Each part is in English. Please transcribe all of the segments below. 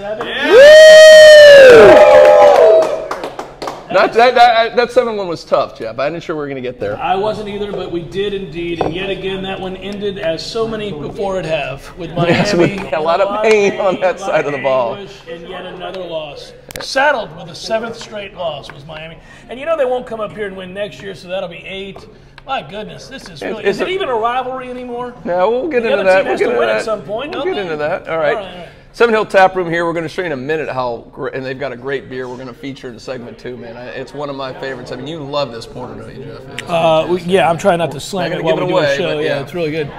seven. Not, that, that, that seven one was tough, Jeff. I didn't sure we were going to get there. I wasn't either, but we did indeed. And yet again, that one ended as so many before it have, with Miami. Yes, we had a lot of pain on that side of the ball. And yet another loss. Saddled with a seventh straight loss was Miami. And you know they won't come up here and win next year, so that'll be eight. My goodness, this is really. It's Is it a- even a rivalry anymore? Now we'll get The into other that. team We'll get to into win at that. some point, We'll don't get they? into that. All right. All right, all right. Seven Hill Tap Room here. We're going to show you in a minute how great, and they've got a great beer. We're going to feature in segment two, man. I- It's one of my favorites. I mean, you love this porter, don't you, Jeff? Uh, we, yeah, I'm trying not to slam it while we it do a show. but yeah, yeah. it's really good.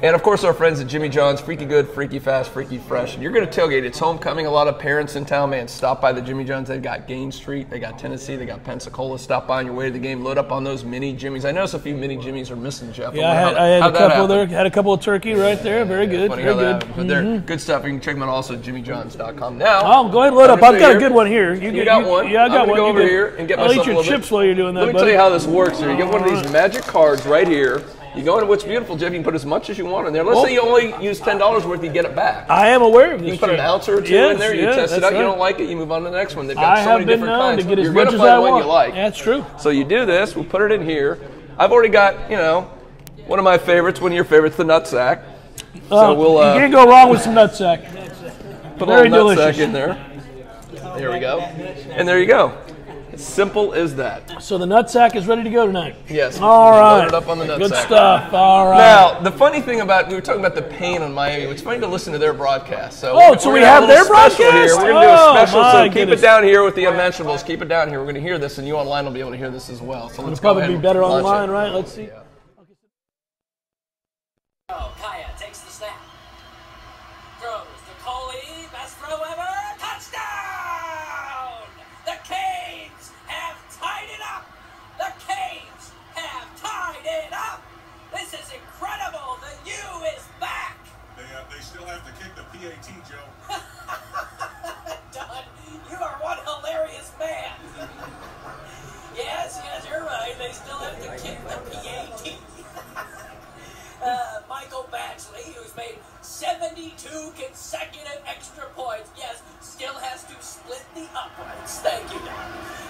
And of course, our friends at Jimmy John's, freaky good, freaky fast, freaky fresh. And you're going to tailgate. It's homecoming. A lot of parents in town, man, stop by the Jimmy John's. They've got Gaines Street, they got Tennessee, they got Pensacola. Stop by on your way to the game. Load up on those mini Jimmys. I noticed a few mini Jimmys are missing, Jeff. Yeah, I had, how- I had a couple there. Had a couple of turkey right there. Very good. Funny Very good. But they're mm-hmm. good stuff. You can check them out also at jimmyjohns.com. Now, Oh, go ahead, and load up. I'm I've got a good one here. You, You get- got one? Yeah, I I'm got gonna one. go over get- here and get I'll myself eat your little bit- chips while you're doing that. Let me buddy. tell you how this works here. You get one of these magic cards right here. You go into what's beautiful, Jeff. You can put as much as you want in there. Let's Oh. say you only use ten dollars worth, you get it back. I am aware of this. You can put an ounce or two Yes, in there. You yeah, test it out. You don't like it, you move on to the next one. They've got I so have many been different known kinds. to get as You're much gonna as find I one want. you like. That's true. So you do this. We'll put it in here. I've already got you know one of my favorites. One of your favorites, the nutsack. So Uh, we'll you uh, can't go wrong with some nutsack. put a very little delicious. nutsack in there. There we go. And there you go. Simple as that. So the nutsack is ready to go tonight. Yes. All right. Up on the Good stuff. All right. Now, the funny thing about we were talking about the pain on Miami. It's funny to listen to their broadcast. So Oh, so we gonna have their broadcast. Here. We're going to do Oh, a special. So keep goodness. it down here with the unmentionables. Keep it down here. We're going to hear this, and you online will be able to hear this as well. So let's It'll go probably be better online, right? Let's see. Oh, Who's made 72 consecutive extra points, yes, still has to split the uprights. Thank you.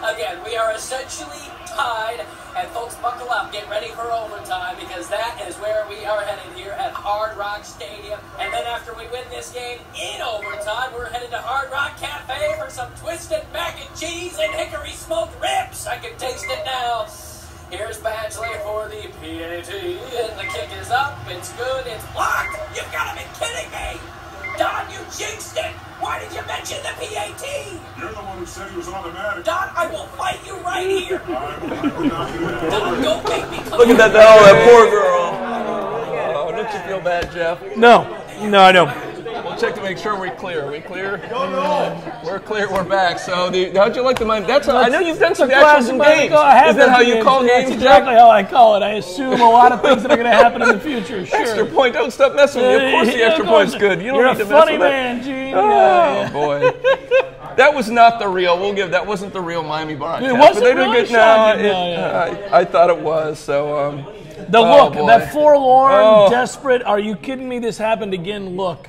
Again, we are essentially tied, and folks, buckle up, get ready for overtime because that is where we are headed here at Hard Rock Stadium. And then after we win this game in overtime, we're headed to Hard Rock Cafe for some twisted mac and cheese and hickory smoked ribs. I can taste it now. Here's Badgley for the PAT, and the kick is up. It's good. It's blocked. You've got to be kidding me. Don, you jinxed it. Why did you mention the PAT? You're the one who said he was automatic. Don, I will fight you right here. I, I not do. Don, don't make me come Look at that! Oh, that poor girl. Oh, don't you feel bad, Jeff? No, no, I know. Check to make sure we're clear. Are we clear? No, no. We're clear. We're back. So, the, how'd you like the Miami? That's how, I know you've done some actual games. Have Is that how you games. call That's games? exactly how I call it. I assume a lot of things that are going to happen in the future. Sure. Extra point. Don't stop messing with me. Of course, the extra point's good. You don't You're need to mess funny with that. man, Gene. Oh Yeah, boy, that was not the real. We'll give that wasn't the real Miami broadcast. It wasn't but they did really good. No, it-. I, I thought it was. So, um, The Oh, look, boy. that forlorn, Oh. desperate, are you kidding me? This happened again. Look,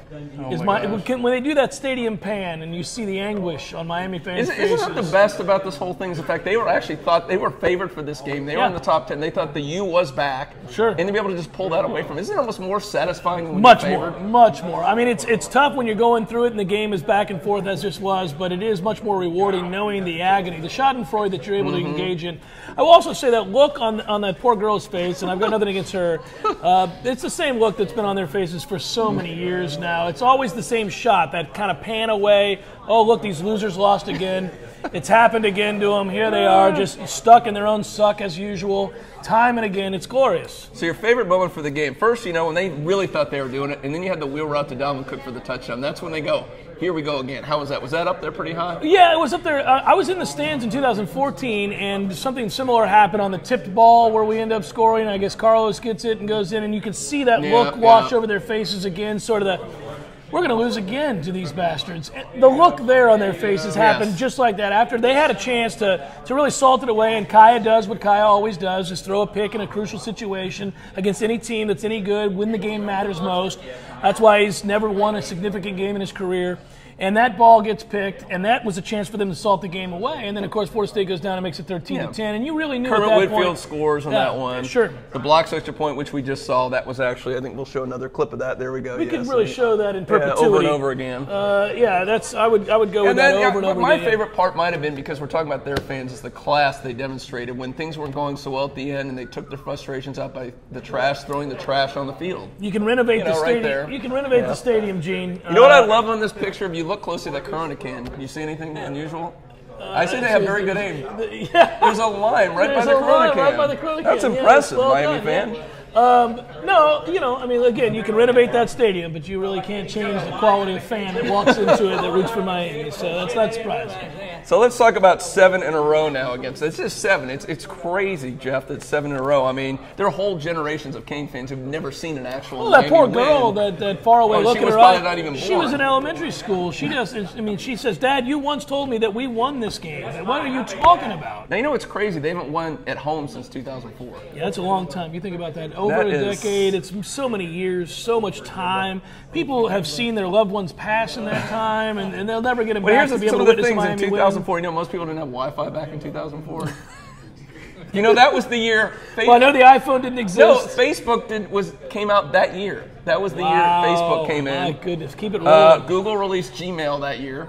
is my, when they do that stadium pan and you see the anguish on Miami fans' Isn't, faces. isn't that the best about this whole thing? Is the fact they were actually thought they were favored for this game. They were in the top ten. They thought the U was back. Sure. And to be able to just pull that away from, isn't it almost more satisfying when Much you're more, much more. I mean, it's it's tough when you're going through it and the game is back and forth as this was, but it is much more rewarding knowing the agony, the Schadenfreude that you're able Mm-hmm. to engage in. I will also say that look on on that poor girl's face, and I've got nothing against her. Uh, it's the same look that's been on their faces for so many years now. It's always the same shot, that kind of pan away. Oh, look, these losers lost again. It's happened again to them. Here they are, just stuck in their own suck as usual. Time and again, it's glorious. So your favorite moment for the game? First, you know when they really thought they were doing it, and then you had the wheel route to Dalvin Cook for the touchdown. That's when they go. Here we go again. How was that? Was that up there pretty high? Yeah, it was up there. Uh, I was in the stands in 2014, and something similar happened on the tipped ball where we end up scoring. I guess Carlos gets it and goes in, and you can see that Yeah, look wash yeah. over their faces again, sort of the. We're going to lose again to these bastards. The look there on their faces happened Yes. just like that. After they had a chance to, to really salt it away, and Kaaya does what Kaaya always does, is throw a pick in a crucial situation against any team that's any good, when the game matters most. That's why he's never won a significant game in his career. and that ball gets picked, and that was a chance for them to salt the game away. And then, of course, Florida State goes down and makes it 13 Yeah. to 10, and you really knew Kermit that Whitfield point, scores on Yeah, that one. Sure. The blocks extra point, which we just saw, that was actually, I think we'll show another clip of that. There we go. We yes. could really show that in Yeah, perpetuity. over and over again. Uh, yeah, that's I would I would go with and that then yeah, over and over my again. favorite part might have been because we're talking about their fans is the class they demonstrated when things weren't going so well at the end and they took their frustrations out by the trash throwing the trash on the field. You can renovate You the know, right stadium. There. You can renovate Yeah. the stadium, Gene. You know what I Uh, love on this picture? If you look closely at that Corona can, can you see anything unusual? I see they have very good aim. Yeah. There's a line right There's by the a Corona line can. right by the Corona That's can. Yeah, impressive, well Miami done, fan. yeah. Um, no, you know, I mean, again, you can renovate that stadium, but you really can't change the quality of fan that walks into it that roots for Miami. So that's not surprising. So let's talk about seven in a row now against. It's just seven. It's it's crazy, Jeff. That's seven in a row. I mean, there are whole generations of Cane fans who've never seen an actual. Well, that Miami poor win. girl, that, that far away Oh, she look at was her probably not even She was in elementary school. She does. I mean, she says, "Dad, you once told me that we won this game. What are you talking about?" Now you know what's crazy? They haven't won at home since 2004. Yeah, that's a long time. You think about that. Over That a is- decade. It's so many years, so much time. People have seen their loved ones pass in that time, and, and they'll never get them But back here's to be some able of to the witness things in Miami win. 2004. You know, most people didn't have Wi-Fi back in 2004. you know, that was the year. Fa- Well, I know the iPhone didn't exist. no, Facebook did was came out that year. That was the year Facebook came in. My goodness, keep it rolling. Uh, Google released Gmail that year.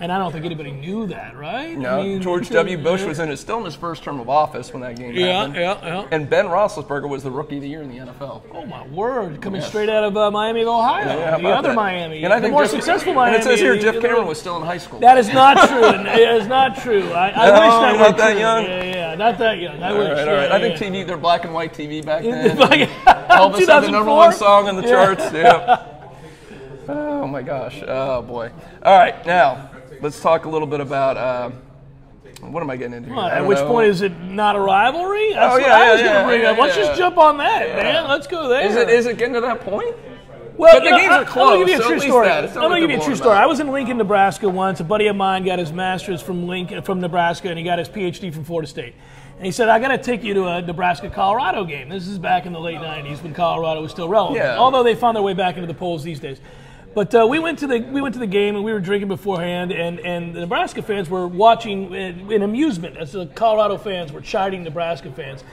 And I don't think anybody knew that, right? No, I mean, George W. Bush was in his, still in his first term of office when that game Yeah, happened. yeah, yeah. Yeah. And Ben Roethlisberger was the rookie of the year in the NFL. Oh my word! Coming Yes. straight out of uh, Miami of Ohio, Yeah, the other that? Miami, And I the think more Jeff- successful Miami. And it says here Jeff Cameron was still in high school. That is not true. It is not true. I, I No, wish that were not that true. young? Yeah, yeah, not that young. I all wish. right, all right. I think. TV, they're black and white TV back then. Elvis had the number one song on the charts. Yeah. Oh my gosh. Oh boy. All right, now let's talk a little bit about. Uh, what am I getting into? here? At which know. point is it not a rivalry? That's Oh, what yeah, I was yeah, going to bring yeah, up. Let's just jump on that, man. Let's go there. Is it is it getting to that point? Well, But the know, games I- are I'm gonna give you close, a true story. I'm gonna give you a true story. I was in Lincoln, Nebraska once. A buddy of mine got his master's from Lincoln, from Nebraska, and he got his PhD from Florida State. And he said, "I got to take you to a Nebraska-Colorado game." This is back in the late '90s when Colorado was still relevant. Yeah. Although they found their way back into the polls these days. But uh, we went to the we went to the game and we were drinking beforehand, and, and the Nebraska fans were watching in, in amusement as the Colorado fans were chiding Nebraska fans.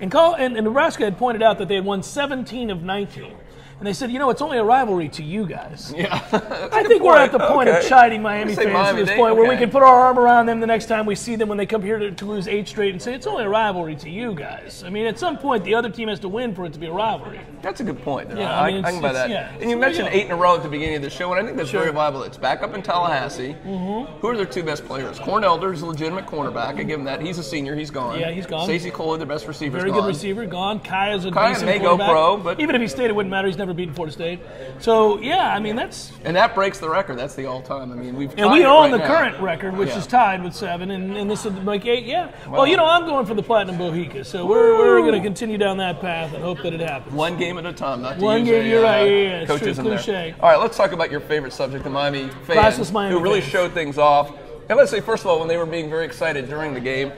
And, and, and Nebraska had pointed out that they had won 17 of 19. And they said, you know, it's only a rivalry to you guys. Yeah. I think we're at the point of chiding Miami fans Miami, at this point where we can put our arm around them the next time we see them when they come here to, to lose eight straight and say, it's only a rivalry to you guys. I mean, at some point, the other team has to win for it to be a rivalry. That's a good point. There. Yeah, I, I mean, I can buy that. yeah. And you mentioned eight in a row at the beginning of the show, and I think that's very viable. It's back up in Tallahassee. Mm-hmm. Who are their two best players? Corn Elder's a legitimate cornerback. I give him that. He's a senior. He's gone. Yeah, he's gone. Stacy Coley, their best receiver, Very gone. good receiver, gone. Kai is a Kai decent may go pro, but- even if he stayed, it wouldn't matter. He's never beaten Florida State. So yeah, I mean that's And that breaks the record. That's the all-time. I mean, we've and we own right the now. current record, which Yeah. is tied with seven, and, and this is like eight. Yeah. Well, you know, I'm going for the platinum Bohica, so we're, we're going to continue down that path and hope that it happens. One game at a time, not One game, a, you're uh, right, yeah, yeah, coaches true, in there. cliche. All right, let's talk about your favorite subject, the Miami fans, Miami who really fans. showed things off. And let's say, first of all, when they were being very excited during the game,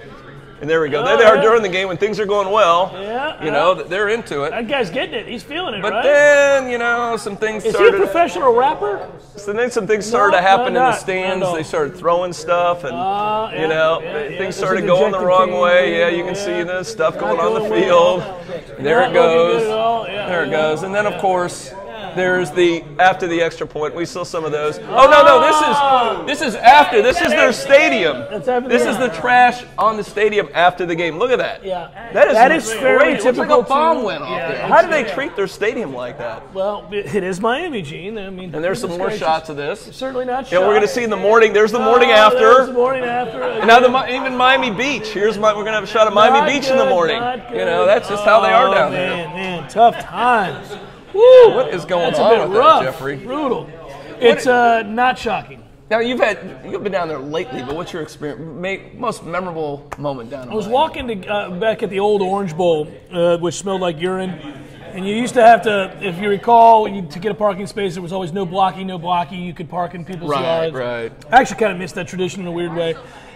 and there we go. there Oh, they are yeah. during the game when things are going well. Yeah, You know, they're into it. That guy's getting it. He's feeling it, But right? then, you know, some things is he a started. professional rapper? so then some things started No, to happen no, in the stands. No. They started throwing stuff, and Uh, yeah, you know, yeah, things started going the wrong way. Yeah, you can see the stuff going on the field. There it goes. looking good at all. Yeah, There it goes. And then, of course, there's the after the extra point. We saw some of those. Oh no, no, this is this is after. This is their stadium. This is the trash on the stadium after the game. Look at that. Yeah. That is That is great. It looks like typical a bomb went off yeah, there. How do they treat their stadium like that? Well, it is Miami, Gene. I mean, And there's some more shots of this. Certainly not. Yeah, we're going to see in the morning. There's the morning Oh, after. there's the morning after. And now the even Miami Beach. Here's my. We're gonna have a shot of Miami Beach in the morning. You know, that's just how they are Oh, down man, there. Man, tough times. Woo! What is going That's on a bit with rough. that, Jeffrey? Brutal. It's uh, not shocking. Now you've had you've been down there lately, but what's your experience? ma- Most memorable moment down there? I was walking to, uh, back at the old Orange Bowl, uh, which smelled like urine. And you used to have to, if you recall, you, to get a parking space, there was always no blocking, no blocking. You could park in people's Right, yards. right. I actually kind of missed that tradition in a weird way.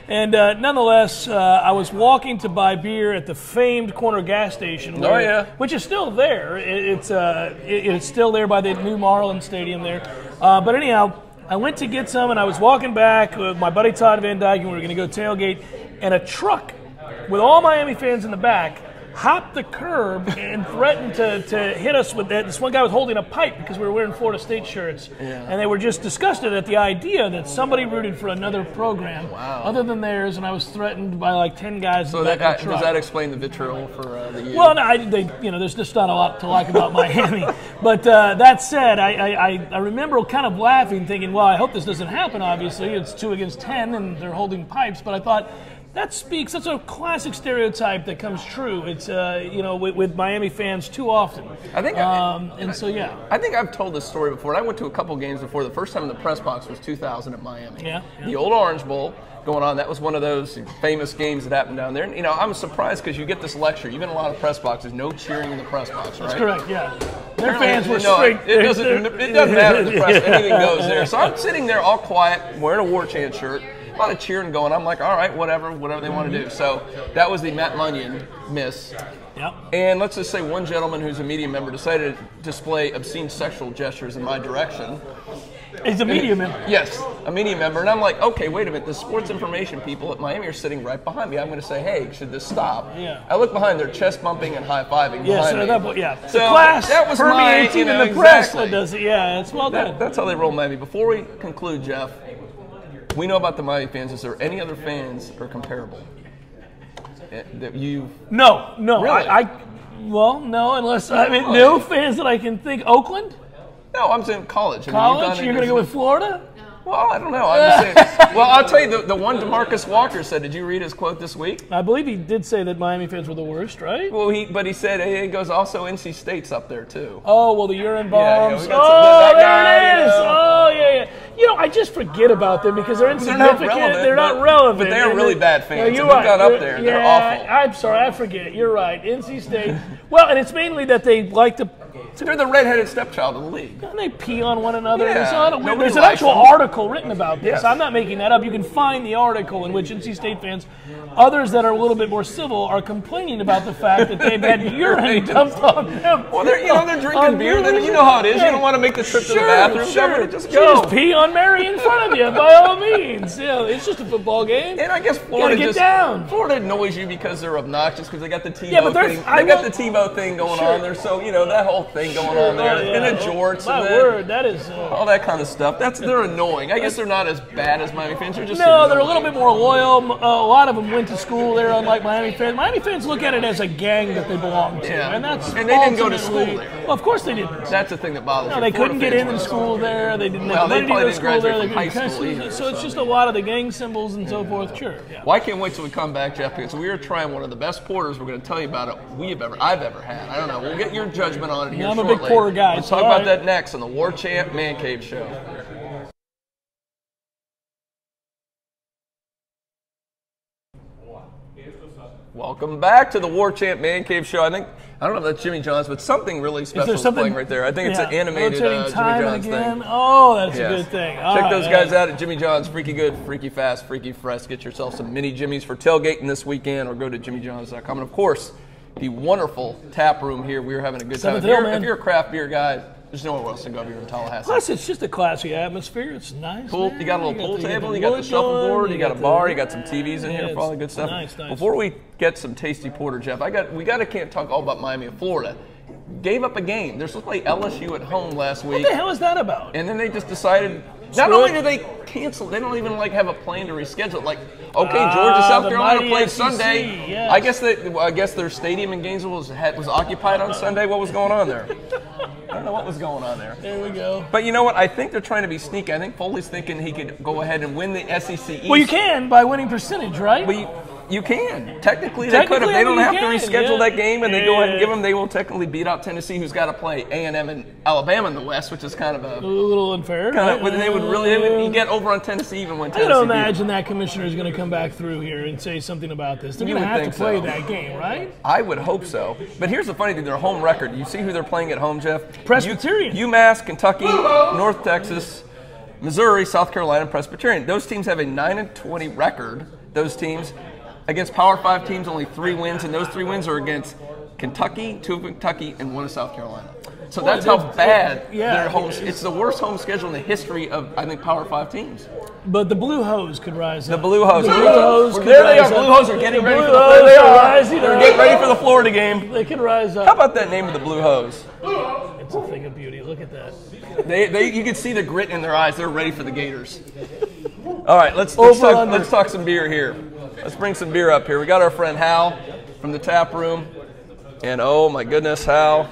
And uh, nonetheless, uh, I was walking to buy beer at the famed corner gas station, Oh, yeah. which is still there. It, it's uh, it, it's still there by the new Marlin Stadium there. Uh, but anyhow, I went to get some, and I was walking back with my buddy Todd Van Dyke, and we were going to go tailgate, and a truck with all Miami fans in the back hopped the curb and threatened to, to hit us with that. This one guy was holding a pipe because we were wearing Florida State shirts, and they were just disgusted at the idea that somebody rooted for another program other than theirs, and I was threatened by like ten guys. So that, does that explain the vitriol for uh, the U? Well, no, I, they, you know, there's just not a lot to like about Miami. But uh, that said, I, I, I- I remember kind of laughing, thinking, well, I hope this doesn't happen. Obviously, it's two against ten, and they're holding pipes. But I thought that speaks. That's a classic stereotype that comes true. It's uh, you know, with, with Miami fans too often. I think I- um, and so yeah, I think I've told this story before. I went to a couple games before. The first time in the press box was 2000 at Miami. Yeah, yeah. The old Orange Bowl going on. That was one of those famous games that happened down there. And, you know, I'm surprised because you get this lecture. You've been in a lot of press boxes. No cheering in the press box, right? that's correct. Yeah, their Apparently, fans were no, strict. It doesn't, it doesn't matter. The press, anything goes there. So I'm sitting there all quiet, wearing a war chant shirt. A lot of cheering going. I'm like, all right, whatever, whatever they want to do. So that was the Matt Munyon miss. Yep. And let's just say one gentleman who's a media member decided to display obscene sexual gestures in my direction. It's a media member. Yes, a media member. And I'm like, okay, wait a minute. The sports information people at Miami are sitting right behind me. I'm going to say, hey, should this stop? Yeah. I look behind, they're chest bumping and high fiving Yeah, behind so me. that, yeah. So the class that was my, you know, the press exactly. that does it. Yeah, it's well That- done. that's how they roll Miami. Before we conclude, Jeff, we know about the Miami fans. Is there any other fans that are comparable eh, that you? No, no. Really? I, I well, no, unless I mean no fans that I can think. Oakland, No, I'm saying college. I mean, college. You're going to go with Florida? Well, I don't know. I'm just saying. Well, I'll tell you the, the one Demarcus Walker said. Did you read his quote this week? I believe he did say that Miami fans were the worst, right? Well, he but he said hey, it goes also NC State's up there too. Oh well, the urine Yeah, yeah, bombs. got some- oh, that there guy, it is. you know. Oh yeah, yeah. You know, I just forget about them because they're They're insignificant. not relevant. They're not but- relevant. But they're really bad fans. No, you're right. gone up there. Yeah, They're awful. I'm sorry, I forget. You're right. NC State. well, and it's mainly that they like to. They're the redheaded stepchild of the league. Don't they pee on one another? Yeah, There's, nobody there's an actual them. article written about this. Yes. I'm not making that up. You can find the article in which NC State fans, others that are a little bit more civil, are complaining about the fact that they've had urine dumped on them. Well, they're you know they're drinking beer. Then you know how it is. You don't want to make the trip to the bathroom. sure. Just So go. Just pee on Mary in front of you, by all means. Yeah, it's just a football game. And I guess Florida get just down. Florida annoys you because they're obnoxious because they got the Tebow Yeah, but thing. I They got the Tebow thing going Sure. on there, so you know that whole thing going on there, yeah. and the jorts My and the- word, that is. Uh, all that kind of stuff. That's they're annoying. I guess they're not as bad as Miami fans. They're just No, they're a little bit more loyal. Uh, a lot of them went to school there, unlike Miami fans. Miami fans look at it as a gang that they belong to, Yeah. and that's And they didn't go to school there. Well, of course they didn't. That's the thing that bothers No, they Florida couldn't get into went. school there. They didn't Well, have they the probably go to didn't school there. They high school either, So it's just a lot of the gang symbols and so forth. Sure. Well, I can't wait till we come back, Jeff, because we are trying one of the best porters. We're going to tell you about it. We have ever, I've ever had. I don't know. We'll get your judgment on it here Yeah, I'm a big porter guy, Let's talk about right. that next on the Warchant Man Cave Show. Welcome back to the Warchant Man Cave Show. I think I don't know if that's Jimmy John's, but something really special is, playing right there. I think it's an yeah, animated uh, Jimmy John's again. thing. Oh, that's Yes. a good thing. All Check right, those yeah. guys out at Jimmy John's. Freaky good, freaky fast, freaky fresh. Get yourself some mini Jimmys for tailgating this weekend or go to jimmyjohns.com. And of course, the wonderful tap room here. We are having a good time. If you're, if you're a craft beer guy, there's nowhere else to go here in Tallahassee. Plus, it's just a classy atmosphere. It's nice. Pool, you got a little pool the- table, you got the wood shuffleboard, going, you got a the- bar, you got some TVs in Yeah, here for all the good stuff. nice, nice. Before we get some tasty porter, Jeff, I got we got to can't talk all about Miami and Florida. Gave up a game. They're supposed to play LSU at home last week. What the hell is that about? And then they just decided. Not only do they cancel, they don't even like have a plan to reschedule. Like, okay, Ah, Georgia, South the Carolina mighty played SEC, Sunday. yes. I guess that I guess their stadium in Gainesville was, had, was occupied on Sunday. What was going on there? I don't know what was going on there. There we go. But you know what? I think they're trying to be sneaky. I think Foley's thinking he could go ahead and win the SEC East. Well, you can by winning percentage, right? But you, you can. Technically, they could. If they don't have you to reschedule yeah. that game and they go ahead and give them, they will technically beat out Tennessee, who's got to play A&M and Alabama in the West, which is kind of a a little unfair. kind of. They would really they would, you get over on Tennessee even when I don't imagine that commissioner is going to come back through here and say something about this. They're going to have to play so. that game, right? I would hope so. But here's the funny thing: their home record. You see who they're playing at home, Jeff? Presbyterian. U- UMass, Kentucky, North Texas, Missouri, South Carolina, and Presbyterian. Those teams have a nine and twenty record. Those teams against Power Five teams, only three wins, and those three wins are against Kentucky, two of Kentucky, and one of South Carolina. So that's how Well, bad yeah, their home. it's- It's the worst home schedule in the history of I think Power Five teams. But the Blue Hose could rise The up. Blue Hose. The There Blue Hose could they are. Blue. Hose are getting The ready Blue for the. Hose There they are They're getting ready for the Florida game. They could rise up. How about that name of the Blue Hose? It's a thing of beauty. Look at that. They, they, you can see the grit in their eyes. They're ready for the Gators. All right, let's let's Over talk, under. let's talk some beer here. Let's bring some beer up here. We got our friend Hal from the tap room, and oh my goodness, Hal,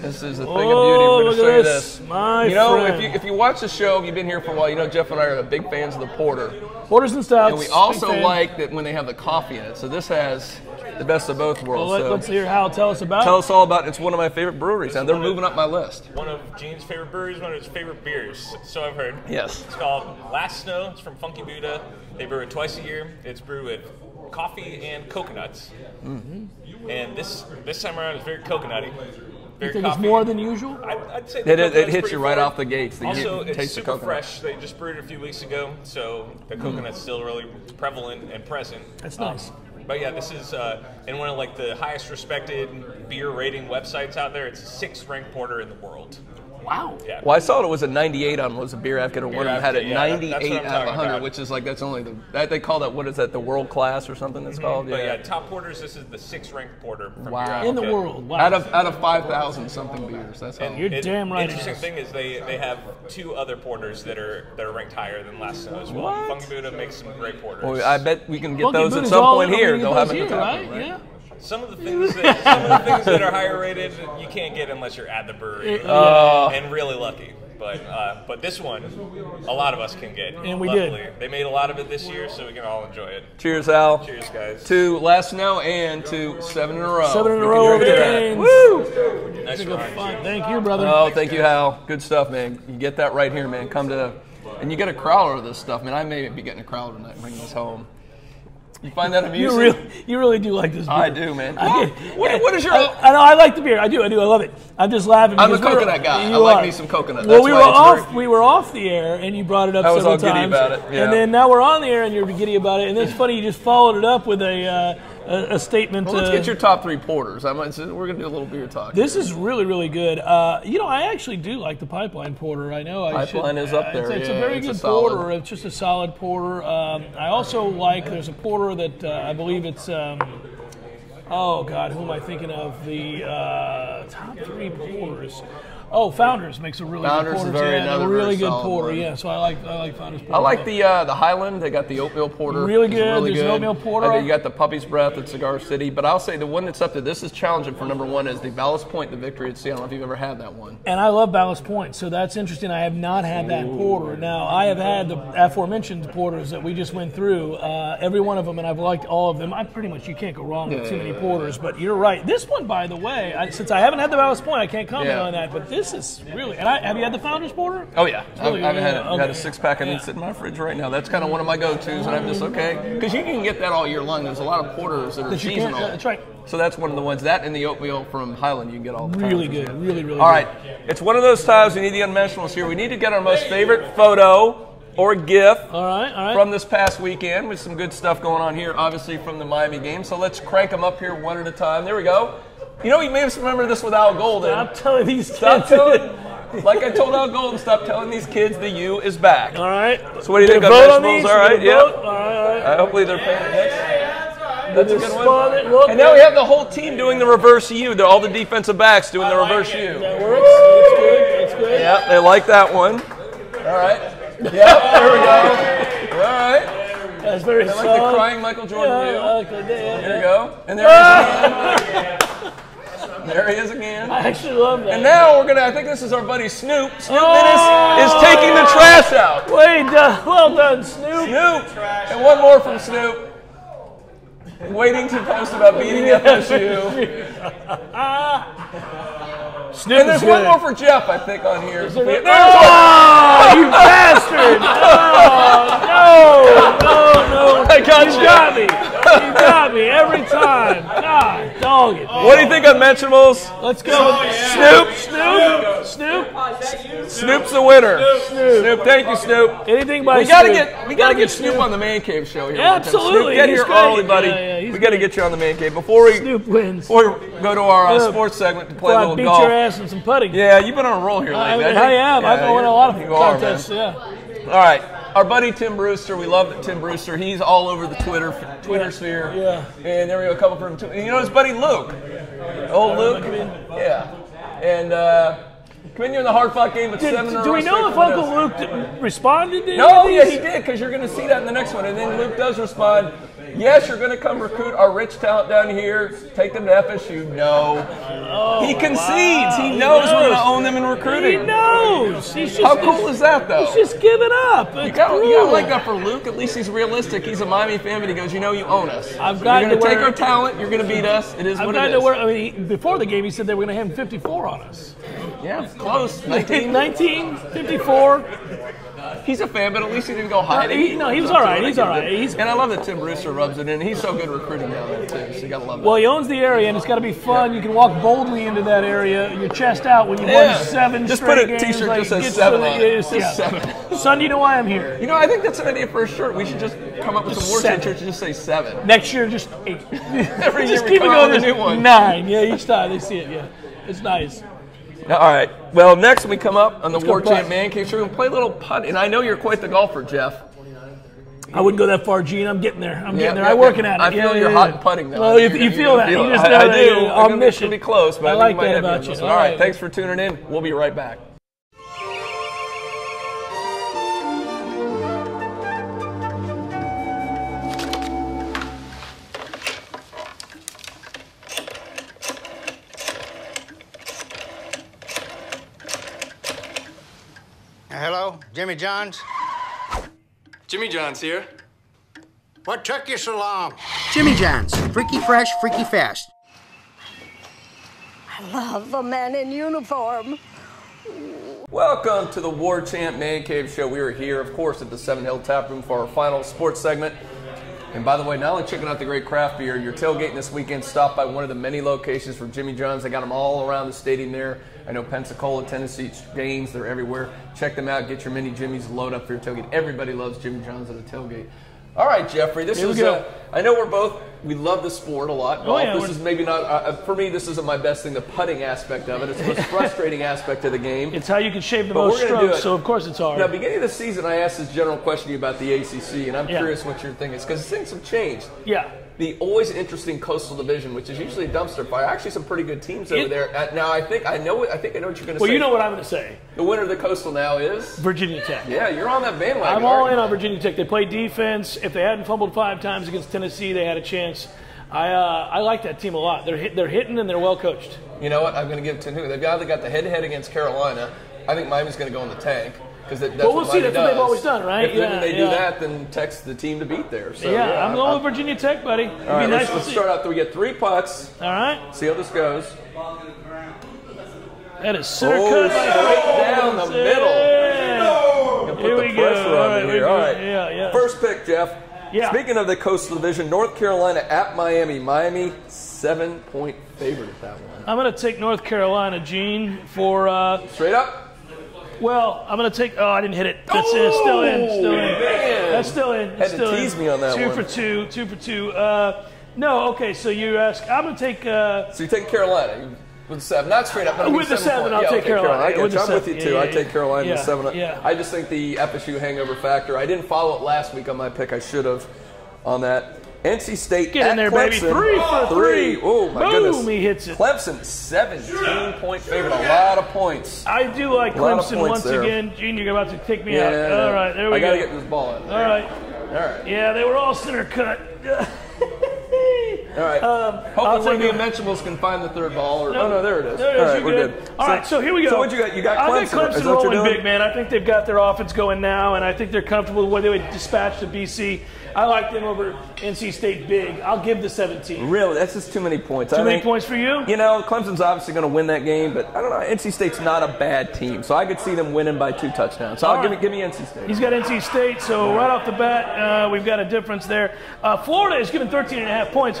this is a thing Oh, of beauty. We're look gonna show at you this. this. My you know, friend. if you if you watch the show, you've been here for a while. You know, Jeff and I are big fans of the porter, Porters and stouts. and we also like that when they have the coffee in it. So this has the best of both Well, worlds. let, so us hear Hal tell us about. tell us all about. it. It's one of my favorite breweries, and they're moving up my list. One of Gene's favorite breweries, one of his favorite beers. So I've heard. Yes. It's called Last Snow. It's from Funky Buddha. They brew it twice a year. It's brewed with coffee and coconuts. Mm-hmm. And this this time around is very coconutty. Very You think it's more than usual? I'd, I'd say It, the it, it coconut's hits you right forward. off the gates. The Also, it's taste super coconut. fresh. They just brewed it a few weeks ago, so the coconut's still really prevalent and present. That's Um, nice. but yeah, this is uh, in one of like the highest respected beer rating websites out there. It's the sixth ranked porter in the world. Wow. Yeah. Well, I saw it was a 98 on was a beer advocate, or one of them had a Advocate, yeah, 98 that's what I'm out of talking 100, about. which is like that's only the that they call that what is that the world class or something that's mm-hmm. called But yeah, top porters. This is the sixth ranked porter from Wow. Beer In the world. Wow. out of out of 5,000 something beers. That's how. And You're it- damn right it Interesting is. thing is they, they have two other porters that are that are ranked higher than Last Snow as well. What? Funky Buddha makes some great porters. Well, I bet we can get Funky those at some point here. They'll have it place in the here, top right? Yeah. Some of the things that some of the things that are higher rated you can't get unless you're at the brewery Uh, and really lucky. But uh, but this one, a lot of us can get. And we did. luckily. They made a lot of it this year, so we can all enjoy it. Cheers, Al. Cheers, guys. To last snow and to seven in a row. Seven in a row over drink the that. Canes. Woo! Nice run. fun. Thank you, brother. Oh, thank you, Hal. Good stuff, man. You get that right here, man. Come to, and you get a crowler of this stuff, man. I may be getting a crowler tonight. Bring this home. You find that amusing? you really, you really do like this beer. I do, man. I- What, what is your? I, I know I like the beer. I do. I do. I love it. I'm just laughing. I'm a because we coconut guy. I you like are. me some coconut. Well, That's we were off. very- We were off the air, and you brought it up I was several all giddy times. about it, yeah. And then now we're on the air, and you're giddy about it. And it's funny. You just followed it up with a uh, a, a statement. Well, let's uh, get your top three porters. I'm, we're gonna do a little beer talk. This is really, really good. Uh, you know, I actually do like the pipeline porter. I know I Pipeline should, is up uh, there, It's, it's yeah, a very it's a good solid. porter. It's just a solid porter. Um, I also like. There's a porter that uh, I believe it's. Um, oh God, who am I thinking of? The uh, top three porters. Oh, Founders makes a really Founders good is porter. very- yeah, another a really good porter. one. Yeah, so I like I like Founders. Porter. I like the uh, the Highland. They got the oatmeal porter. Really good. Really There's an oatmeal porter. You got the Puppy's Breath at Cigar City. But I'll say the one that's up to this is challenging for number one is the Ballast Point, the Victory at Sea. I don't know if you've ever had that one. And I love Ballast Point, so that's interesting. I have not had that porter. Now, I have had the aforementioned porters that we just went through, uh, every one of them, and I've liked all of them. I pretty much, you can't go wrong with too many porters, but you're right. This one, by the way, I, since I haven't had the Ballast Point, I can't comment Yeah. on that, but this is really, and I, have you had the Founders Porter? Oh yeah, I've, I've had. I've had a six pack. Think Yeah. sitting in my fridge right now. That's kind of one of my go-tos, and I'm just okay because you can get that all year long. There's a lot of porters that are That seasonal. uh, that's right. So that's one of the ones. That and the oatmeal from Highland you can get all the time. Really good, really, really All good. right, it's one of those times we need the unmentionables here. We need to get our most favorite photo or GIF All right, all right. from this past weekend with some good stuff going on here, obviously from the Miami game. So let's crank them up here one at a time. There we go. You know, you may have remembered this with Al Golden. I'm telling these kids. Stop telling, like I told Al Golden, stop telling these kids the U is back. all right. So what do you think Gonna of vote vegetables? these? All We're right, gonna yeah. All right, all right. Uh, hopefully they're paying attention. That's a good one. Look, And now we have the whole team doing the reverse U. They're all the defensive backs doing the reverse U. That works. That's good. That's good. Yeah, they like that one. All right. Yep, there we go. All right. That's very I like solid. the crying Michael Jordan Yeah, U. okay, yeah, There yeah. you go. And there he is again. There he is again. I actually love that. And now we're gonna. I think this is our buddy Snoop. Snoop Oh! is, is taking the trash out. Way done. Uh, well done, Snoop. Snoop. And one more from Snoop. Waiting to post about beating FSU. Snoop And there's is one more for Jeff, I think, on here. Oh, you bastard! Oh, no, no, no. I got you you. got me. You got me every time. God, dog it. What do you think on mentionables? Let's go. Snoop. Snoop. Snoop. Snoop's the winner. Snoop. thank you, Snoop. Anything by We gotta Snoop. get we gotta get Snoop. Snoop on the Man Cave show here. Yeah, absolutely. Snoop, get He's here great. early, buddy. Yeah, yeah, we gotta get you on the Man Cave before we Snoop wins. before we go to our uh, Yeah. sports segment to play Before a I little beat golf. your ass in some putting. Yeah, you've been on a roll here I, lately. I am. I've Yeah, won you're- a lot of you are, contests. yeah. All right, our buddy Tim Brewster. We love that Tim Brewster. He's all over the Twitter Twitter sphere. Yeah. And there we go, a couple from him. You know his buddy Luke. Old Luke. Yeah. And uh, come in here in the hard fought game with Did, seven. do we know if Uncle Luke d- responded to No, yeah, he did, because you're going to see that in the next one. And then Luke does respond, yes, you're going to come recruit our rich talent down here, take them to FSU. No. he oh, concedes. He He knows, we're going to own them in recruiting. He knows. He's just, How cool is that, though? He's just giving up. You It's got, you got like that for Luke. At least he's realistic. He's a Miami fan, but he goes, you know, you own us. I've you're going to take our talent. You're going to beat us. It is I've what gotten it to is. where, I mean, before the game, he said they were going to have 54 on us. Yeah, close. 19. 19, 54. He's a fan, but at least he didn't go hiding. he- no, he was all right. He's all right. He's- and I love that Tim Brewster rubs it in. He's so good recruiting down there too. So you gotta love that. Well, he owns the area, and it's got to be fun. You can walk boldly into that area, your chest out when you Yeah. won seven Just put a games. t-shirt like, that says seven on it. Just yeah. seven. Son, you know why I'm here. you know, I think that's an idea for a shirt. We should just come up with some more t-shirts and just say seven. Next year, just eight. Every year just we keep it come out going. with a new one. Nine. Yeah, each time they see it. Yeah, it's nice. All right. Well, next when we come up on the go War putt. Man Cave, so we're gonna play a little putt. And I know you're quite the golfer, Jeff. I wouldn't go that far, Gene. I'm getting there. I'm Yeah, getting there. yeah, I'm working at it. I feel yeah, you're yeah, hot putting now. Well, you, you you're feel that. You it. just I, know I that do. I'm mission. Be close, but I, I like you that about you. All one. All right. right. Thanks for tuning in. We'll be right back. Jimmy Johns. Jimmy John's here. What took you so long? Jimmy John's, freaky fresh, freaky fast. I love a man in uniform. Welcome to the War Chant Man Cave Show. We are here, of course, at the Seven Hill Tap Room for our final sports segment. And by the way, not only checking out the great craft beer, you're tailgating this weekend. Stop by one of the many locations for Jimmy John's. They got them all around the stadium there. I know Pensacola, Tennessee, Gaines, they're everywhere. Check them out. Get your mini Jimmys, load up for your tailgate. Everybody loves Jimmy John's at a tailgate. All right, Jeffrey. This Here is. Uh, I know we're both. We love the sport a lot. Oh, Golf. yeah, this is maybe not uh, for me. This isn't my best thing. The putting aspect of it. It's the most frustrating aspect of the game. It's how you can shave the But most we're gonna do strokes, so of course it's hard. Now, beginning of the season, I asked this general question to you about the ACC, and I'm Yeah. curious what your thing is because things have changed. yeah. The always interesting Coastal Division, which is usually a dumpster fire, actually some pretty good teams over It- there. Uh, now, I think I know. I think I know what you're going to Well, say. Well, you know what I'm going to say. the winner of the Coastal now is. Virginia Tech. Yeah, you're on that bandwagon. I'm all in on Virginia Tech. They play defense. If they hadn't fumbled five times against Tennessee, they had a chance. I uh, I like that team a lot. They're hit, they're hitting and they're well coached. You know what? I'm going to give it to who? They've either got the head-to-head against Carolina. I think Miami's going to go in the tank because that, that's Well, we'll what see. That's what they've always done, right? If Yeah, they do that, then text the team to beat there. So, yeah, I'm I- going with Virginia Tech, buddy. It'd All be nice let's, to let's start out. We get three putts. All right, See how this goes. that is center Oh, cut. straight down the middle. Yeah. Put Here the we go. pressure All on right, me we here. All go. right. Yeah, yeah. First pick, Jeff. Yeah. Speaking of the Coastal Division, North Carolina at Miami. Miami seven point favorite at that one. I'm going to take North Carolina, Gene, for. Uh, Straight up. Well, I'm going to take. Oh, I didn't hit it. That's it. Still in. Still in. man. That's still in. Had to tease in. me on that two one. for two. Two for two. Uh, no, okay. So you ask. I'm going to take. Uh, So you take Carolina with the seven, not straight up. But With the seven, point. I'll yeah, take okay, Carolina. I get with you. I'm with you too. Yeah, I take Carolina yeah. with seven. Yeah. I just think the FSU hangover factor. I didn't follow it last week on my pick. I should have on that. NC State Get in there, baby. Clemson. Three for three. Oh my Boom, goodness. he hits it. Clemson 17 point favorite. A lot of points. I do like A lot of Clemson once there. again. Gene, you're about to take me Yeah, out. All right, there we go. I gotta get this ball in. All right. All right. Yeah, they were all center cut. All right. Um, Hopefully, one of the. Invincibles can find the third ball. Or, oh no, there it is. There it is. All right, we're good. All right, so here we go. So what you got? You got Clemson. I think Is Clemson rolling big, man. I think they've got their offense going now, and I think they're comfortable with what they would dispatch to BC. I like them over NC State big. I'll give the 17. Really, that's just too many points. Too I many think- points for you? You know, Clemson's obviously going to win that game, but I don't know. NC State's not a bad team, so I could see them winning by two touchdowns. So I'll All give, right. me, give me NC State. He's got NC State, so right off the bat, uh, we've got a difference there. Uh, Florida is given 13 and a half points.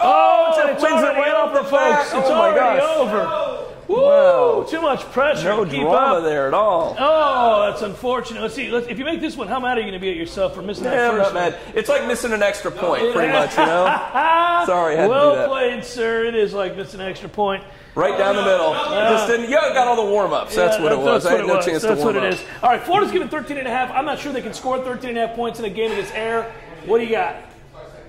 Oh, it's, it's wins it already off over, folks. Oh, It's my already gosh. over. Woo! Too much pressure. No to keep drama up. there at all. Oh, that's unfortunate. Let's see. Let's, if you make this one, how mad are you going to be at yourself for missing Yeah, that I'm not one? mad. It's like missing an extra point, pretty much, you know? Sorry, I had to well do that. played, sir. It is like missing an extra point. Right down the middle. Uh, Just didn't, you got all the warm ups. That's Yeah, what it was. That's I what had no was. chance That's to warm what it up. is. All right, Florida's given 13 and a half. I'm not sure they can score 13 and a half points in a game against air. What do you got?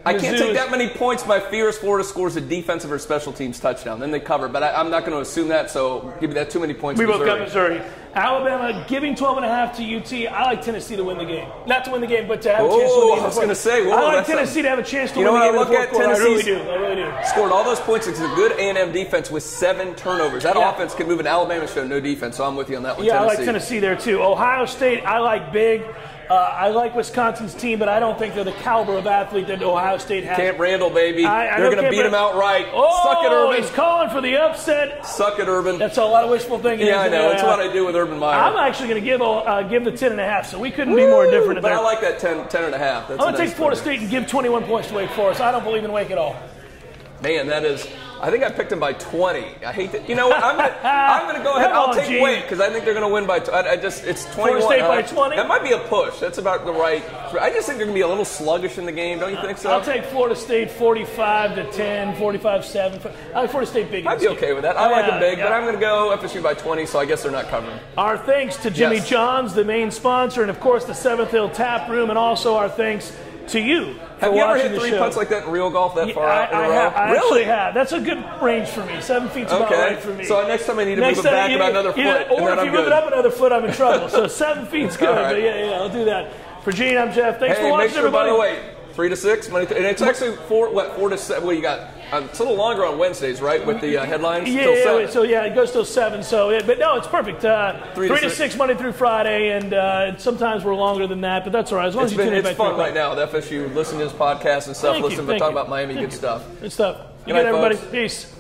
I can't take that many points. My fear is Florida scores a defensive or special teams touchdown. Then they cover, but I, I'm not going to assume that, so give me that too many points. We both got Missouri. Alabama giving 12 and a half to UT. I like Tennessee to win the game. Not to win the game, but to have a chance to win the game. I was gonna say, whoa, I like Tennessee a- to have a chance to You win the game I look at? quarter. I really do. I really do. Scored all those points against a good A&M defense with seven turnovers. That Yeah. offense can move, and Alabama showed no defense, so I'm with you on that one. Yeah, I like Tennessee. Tennessee there too. Ohio State, I like big. Uh, I like Wisconsin's team, but I don't think they're the caliber of athlete that Ohio State has. Camp Randall, baby. I- I They're going to beat him outright. Oh, Suck it, Urban. he's calling for the upset. Suck it, Urban. That's a lot of wishful thinking. yeah, I know. That's what I do with Urban Meyer. I'm actually going to give uh, give the 10 and a half, so we couldn't be more different. But. I like that 10, 10 and a half. That's I'm going to nice take Florida number. State and give 21 points to Wake Forest. I don't believe in Wake at all. Man, that is. I think I picked him by 20. I hate that. You know what? I'm gonna, I'm gonna go ahead. I'll on, take Gene. Wake because I think they're gonna win by. T- I, I just it's 21. State by 20? That might be a push. That's about the right. I just think they're gonna be a little sluggish in the game. Don't you think so? I'll take Florida State 45 to 10, 45 7. I like uh, Florida State big. I'd be okay with that. I like Yeah, them big, but. I'm gonna go FSU by 20. So I guess they're not covering. Our thanks to Jimmy Yes. Johns, the main sponsor, and of course the Seventh Hill Tap Room, and also our thanks to you Have you ever hit three show. putts like that in real golf that Yeah, far out in I, a I row? have. I really? have. That's a good range for me. Seven feet's about Okay. right for me. So next time I need to Next move it back about another foot, either- or if I'm you move it up another foot, I'm in trouble. so seven feet's good. Right. But yeah, yeah, I'll do that. For Gene, I'm Jeff. Thanks for watching, sure. everybody. By the way, three to six, Monday, th- and it's actually four. What four to seven? Well, you got it's a little longer on Wednesdays, right? With the uh, headlines. Yeah, seven. so yeah, it goes till seven. So, yeah, but no, it's perfect. Uh, Three three, to to six. six. Monday through Friday, and uh, sometimes we're longer than that, but that's all right. As long It's as you been tune in it's fun right now with FSU. Listen to his podcast and stuff. Thank listen to thank talk you. about Miami. Thank good you. stuff. Good stuff. You Good good, night, everybody. folks. Peace.